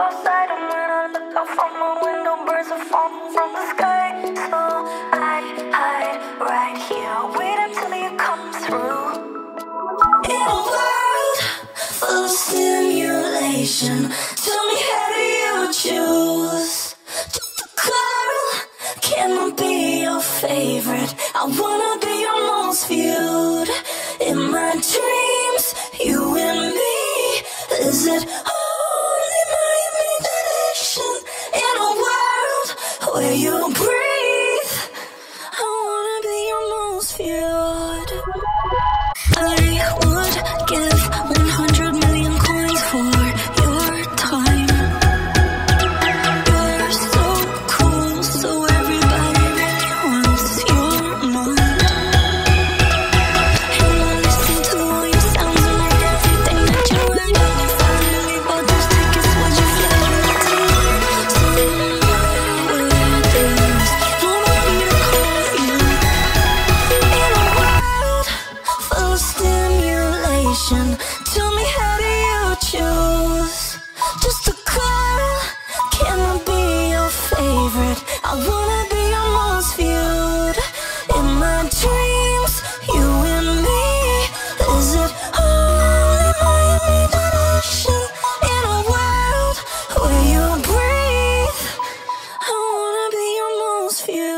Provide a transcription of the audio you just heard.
outside. And when I look out from my window, birds are falling from the sky. So tell me how do you choose? Carl, can I be your favorite? I wanna be your most viewed. In my dreams, you and me, is it? feels